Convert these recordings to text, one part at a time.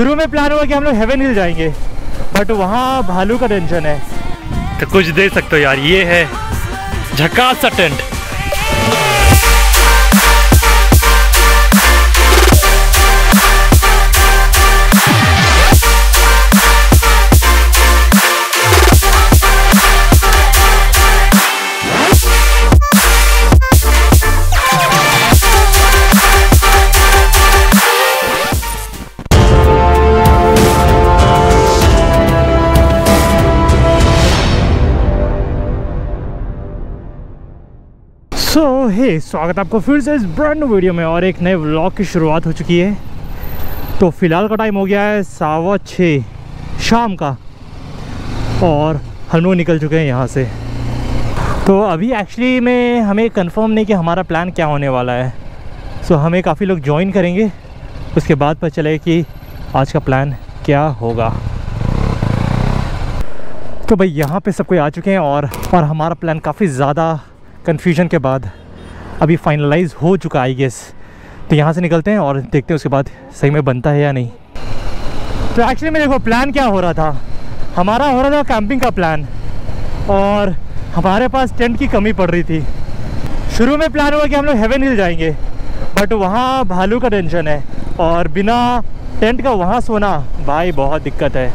शुरू में प्लान हुआ कि हम लोग हेवन हिल जाएँगे बट वहाँ भालू का टेंशन है। तो कुछ दे सकते हो यार, ये है झकास टेंट हे, स्वागत आपको फिर से इस ब्रांड वीडियो में और एक नए व्लॉग की शुरुआत हो चुकी है। तो फ़िलहाल का टाइम हो गया है सावा छः शाम का और हम लोग निकल चुके हैं यहाँ से। तो अभी एक्चुअली में हमें कंफर्म नहीं कि हमारा प्लान क्या होने वाला है। सो हमें काफ़ी लोग ज्वाइन करेंगे। उसके बाद पता चले कि आज का प्लान क्या होगा। तो भाई, यहाँ पे सब कोई आ चुके हैं और और हमारा प्लान काफ़ी ज़्यादा कन्फ्यूज़न के बाद अभी फाइनलाइज हो चुका आई गेस तो यहाँ से निकलते हैं और देखते हैं उसके बाद सही में बनता है या नहीं। तो एक्चुअली में देखो प्लान क्या हो रहा था? हमारा हो रहा था कैंपिंग का प्लान और हमारे पास टेंट की कमी पड़ रही थी। शुरू में प्लान हुआ कि हम लोग हेवन हिल जाएँगे बट वहाँ भालू का टेंशन है और बिना टेंट का वहाँ सोना भाई बहुत दिक्कत है।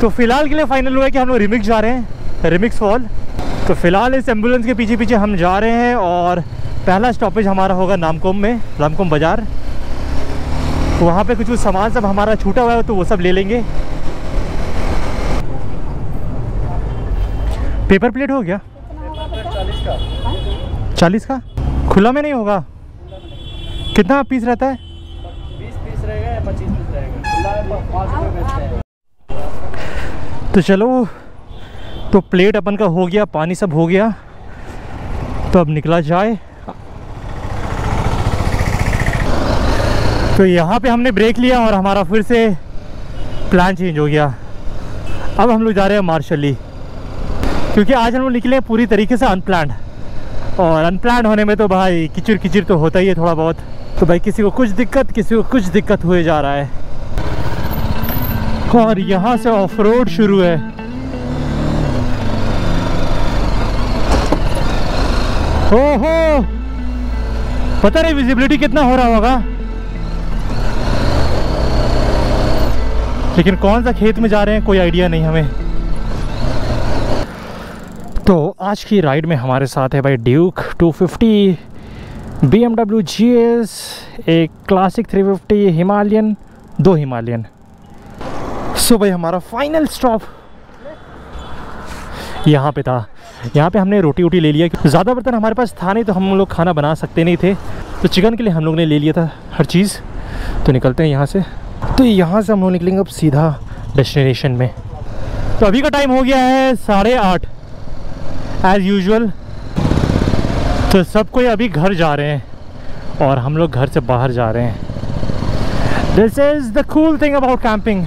तो फ़िलहाल के लिए फाइनल हुआ कि हम लोग रिमिक्स जा रहे हैं रिमिक्स फॉल तो फ़िलहाल इस एंबुलेंस के पीछे पीछे हम जा रहे हैं और पहला स्टॉपेज हमारा होगा नामकोम में नामकोम बाज़ार। तो वहाँ पे कुछ कुछ सामान सब हमारा छूटा हुआ है तो वो सब ले लेंगे। पेपर प्लेट हो गया? चालीस का? खुला में नहीं होगा? कितना पीस रहता है? तो चलो तो प्लेट अपन का हो गया, पानी सब हो गया। तो अब निकला जाए। तो यहाँ पे हमने ब्रेक लिया और हमारा फिर से प्लान चेंज हो गया। अब हम लोग जा रहे हैं मार्शली। क्योंकि आज हम लोग निकले हैं पूरी तरीके से अनप्लान्ड और अनप्लान्ड होने में तो भाई किचिर किचिर तो होता ही है थोड़ा बहुत। तो भाई किसी को कुछ दिक्कत, किसी को कुछ दिक्कत हुए जा रहा है। और यहाँ से ऑफ़ रोड शुरू है। ओहो पता नहीं विजिबिलिटी कितना हो रहा होगा। लेकिन कौन सा खेत में जा रहे हैं, कोई आइडिया नहीं हमें। तो आज की राइड में हमारे साथ है भाई Duke 250 B M W G S एक क्लासिक 350 हिमालयन दो हिमालयन सो भाई हमारा फाइनल स्टॉप यहाँ पे था। यहाँ पे हमने रोटी वोटी ले लिया। ज़्यादा बर्तन हमारे पास था नहीं तो हम लोग खाना बना सकते नहीं थे। तो चिकन के लिए हम लोग ने ले लिया था हर चीज़। तो निकलते हैं यहाँ से। तो यहाँ से हम लोग निकलेंगे अब सीधा डेस्टिनेशन में। तो अभी का टाइम हो गया है साढ़े आठ। एज़ यूजल तो सब कोई अभी घर जा रहे हैं और हम लोग घर से बाहर जा रहे हैं। This is the cool thing about camping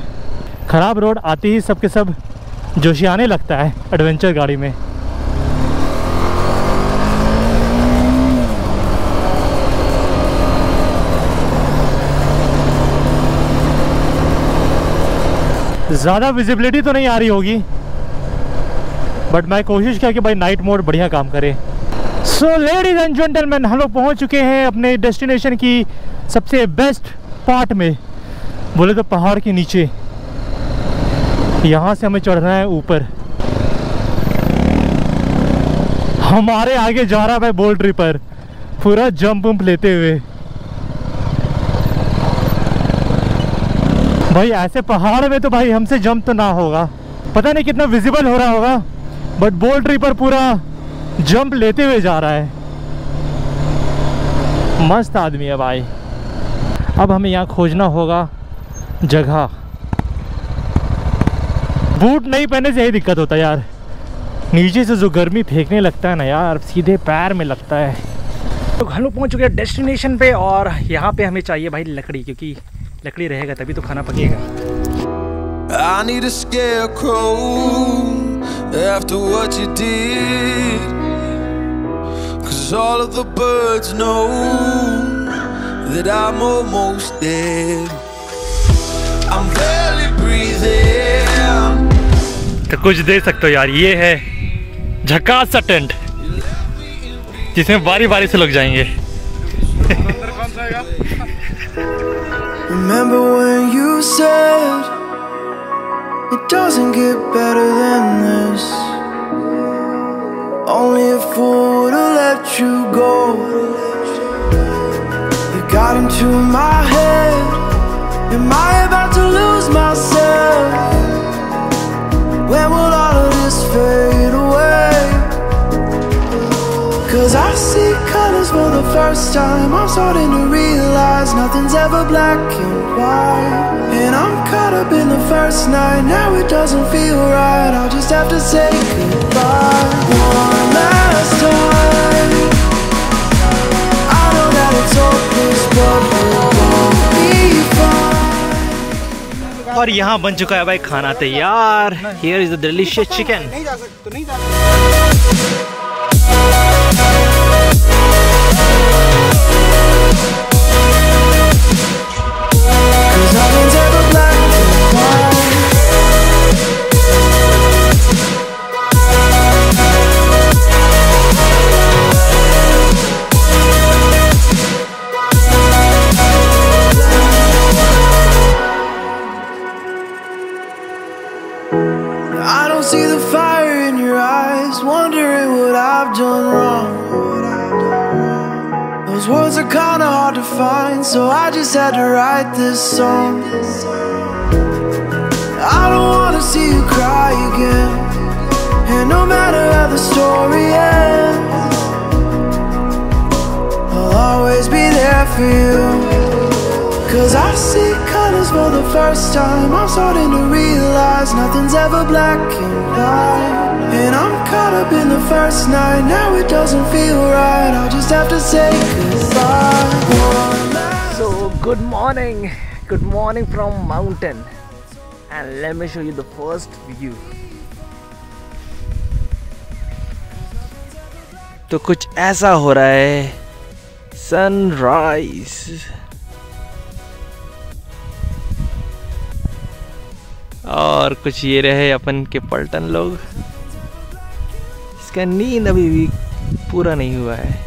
ख़राब रोड आते ही सबके सब। जोशियाने लगता है एडवेंचर गाड़ी में। ज़्यादा विजिबिलिटी तो नहीं आ रही होगी बट मैं कोशिश किया कि भाई नाइट मोड बढ़िया काम करे। सो लेडीज़ एंड जेंटलमैन हम लोग पहुँच चुके हैं अपने डेस्टिनेशन की सबसे बेस्ट पार्ट में। बोले तो पहाड़ के नीचे। यहाँ से हमें चढ़ना है ऊपर। हमारे आगे जा रहा है बोल ट्रिपर पूरा जंप वम्प लेते हुए। भाई, ऐसे पहाड़ में तो भाई हमसे जंप तो ना होगा। पता नहीं कितना विजिबल हो रहा होगा बट बोल ट्रिपर पूरा जंप लेते हुए जा रहा है। मस्त आदमी है भाई। अब हमें यहाँ खोजना होगा जगह। बूट नहीं पहने से यही दिक्कत होता है यार नीचे से जो गर्मी फेंकने लगता है ना यार सीधे पैर में लगता है तो हम लोग पहुँच चुके हैं डेस्टिनेशन पे और यहाँ पे हमें चाहिए भाई लकड़ी क्योंकि लकड़ी रहेगा तभी तो खाना पकेगा I need a scarecrow after what you did. Cause all of the birds know that I'm almost dead. I'm barely breathing. तो कुछ देख सकते हो यार ये है झकास सा टेंट जिसमें बारी बारी से लोग जाएँगे Remember when you said it doesn't get better than this? Only a fool have let you go. You got into my head. Am I about to lose first time. I'm starting to realize nothing's ever black and white. And I'm caught up in the first night. Now it doesn't feel right. I'll just have to say goodbye one last time. I know that it's hopeless, but we'll be fine. और यहाँ बन चुका है भाई खाना तैयार here is the delicious chicken Cause Don't see the fire in your eyes, wondering what I've done wrong. Those words are kinda hard to find, so I just had to write this song. I don't wanna see you cry again, and no matter how the story ends, I'll always be there for you. Cause I see colors for the first time. I'm starting to realize nothing's ever black and white. And I'm caught up in the first night. Now it doesn't feel right. I'll just have to say goodbye. One last So good morning, good morning from mountain, and let me show you the first view. तो कुछ ऐसा हो रहा है sunrise और कुछ ये रहे अपन के पलटन लोग। इसका नींद अभी भी पूरा नहीं हुआ है।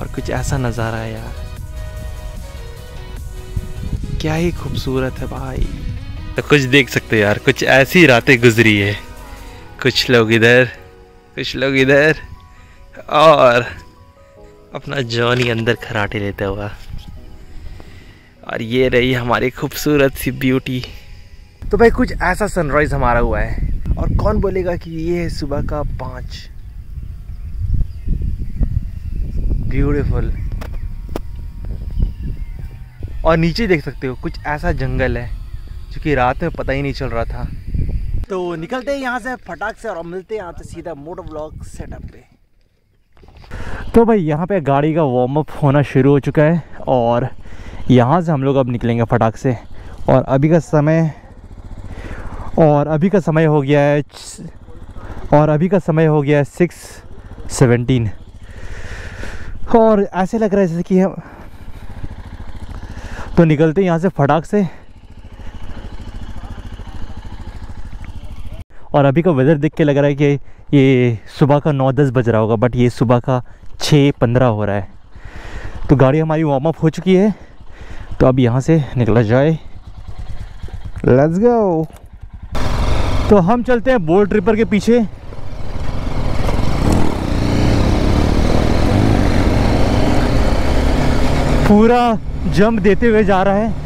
और कुछ ऐसा नज़ारा है यार। क्या ही खूबसूरत है भाई। तो कुछ देख सकते यार, कुछ ऐसी रातें गुजरी है। कुछ लोग इधर, कुछ लोग इधर, और अपना जॉनी अंदर खराटे लेता हुआ। और ये रही हमारी खूबसूरत सी ब्यूटी तो भाई कुछ ऐसा सनराइज हमारा हुआ है। और कौन बोलेगा कि ये है सुबह का पाँच? ब्यूटीफुल और नीचे देख सकते हो, कुछ ऐसा जंगल है, जो कि रात में पता ही नहीं चल रहा था। तो निकलते हैं यहाँ से फटाक से और मिलते हैं यहाँ से सीधा मोटर ब्लॉक सेटअप पे। तो भाई यहाँ पे गाड़ी का वार्म अप होना शुरू हो चुका है और यहाँ से हम लोग अब निकलेंगे फटाक से। और अभी का समय और अभी का समय हो गया है और अभी का समय हो गया है सिक्स सेवेंटीन और ऐसे लग रहा है जैसे कि हम तो निकलते हैं यहाँ से फटाक से। और अभी का वेदर देख के लग रहा है कि ये सुबह का नौ दस बज रहा होगा बट ये सुबह का छः पंद्रह हो रहा है। तो गाड़ी हमारी वार्म अप हो चुकी है। तो अब यहाँ से निकला जाए। लेट्स गो तो हम चलते हैं बोर्ड ट्रिपर के पीछे। पूरा जंप देते हुए जा रहा है।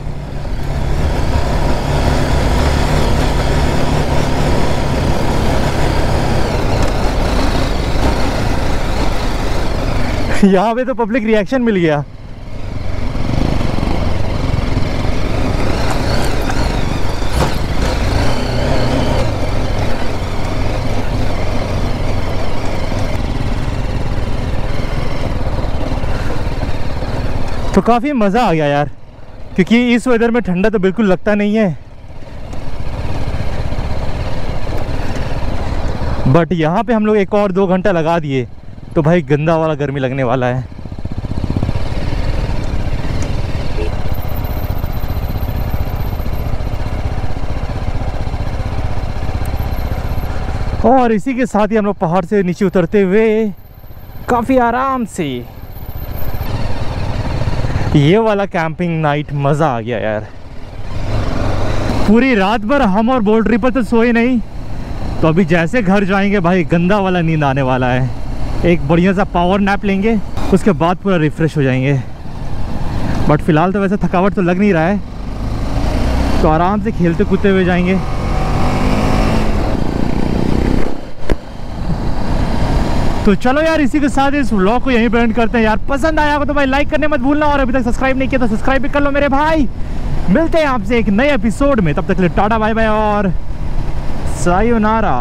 यहाँ पे तो पब्लिक रिएक्शन मिल गया। तो काफ़ी मज़ा आ गया यार, क्योंकि इस वेदर में ठंडा तो बिल्कुल लगता नहीं है। बट यहाँ पे हम लोग एक और दो घंटा लगा दिए तो भाई गंदा वाला गर्मी लगने वाला है। और इसी के साथ ही हम लोग पहाड़ से नीचे उतरते हुए काफ़ी आराम से ये वाला कैंपिंग नाइट मज़ा आ गया यार। पूरी रात भर हम और बोल्ड ट्रिपर तो सोए नहीं। तो अभी जैसे घर जाएँगे भाई, गंदा वाला नींद आने वाला है। एक बढ़िया सा पावर नैप लेंगे, उसके बाद पूरा रिफ्रेश हो जाएँगे। बट फ़िलहाल तो वैसे थकावट तो लग नहीं रहा है। तो आराम से खेलते कूदते हुए जाएँगे। तो चलो यार, इसी के साथ इस व्लॉग को यहीं पे एंड करते हैं। यार, पसंद आया हो तो भाई लाइक करने मत भूलना और अभी तक सब्सक्राइब नहीं किया तो सब्सक्राइब भी कर लो मेरे भाई। मिलते हैं आपसे एक नए एपिसोड में। तब तक के लिए टाटा बाय बाय और सायोनारा